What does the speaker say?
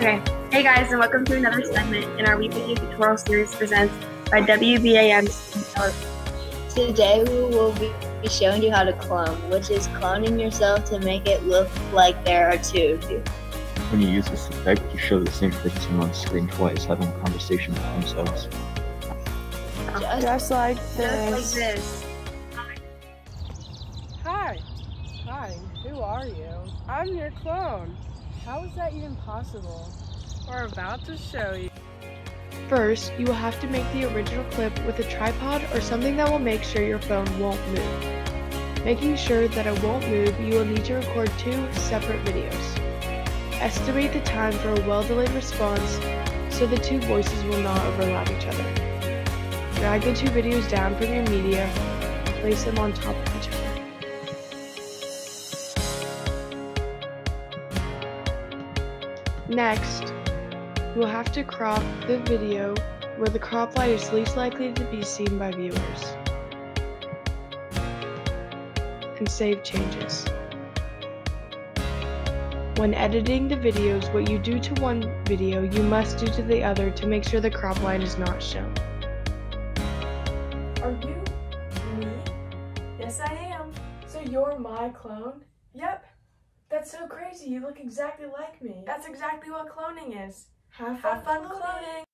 Hey guys, and welcome to another segment in our weekly tutorial series presented by WBAM. Today we will be showing you how to clone, which is cloning yourself to make it look like there are two of you. When you use this effect, you show the same person on screen twice, having a conversation with themselves. Just, Just like Just like this. Hi. Hi. Who are you? I'm your clone. How is that even possible? We're about to show you. First, you will have to make the original clip with a tripod or something that will make sure your phone won't move. Making sure that it won't move, you will need to record two separate videos. Estimate the time for a well-delayed response so the two voices will not overlap each other. Drag the two videos down from your media place them on top of Next, you will have to crop the video where the crop line is least likely to be seen by viewers. And save changes. When editing the videos, what you do to one video, you must do to the other to make sure the crop line is not shown. Are you me? Yes, I am. So you're my clone? Yep. That's so crazy. You look exactly like me. That's exactly what cloning is. Have fun, fun cloning.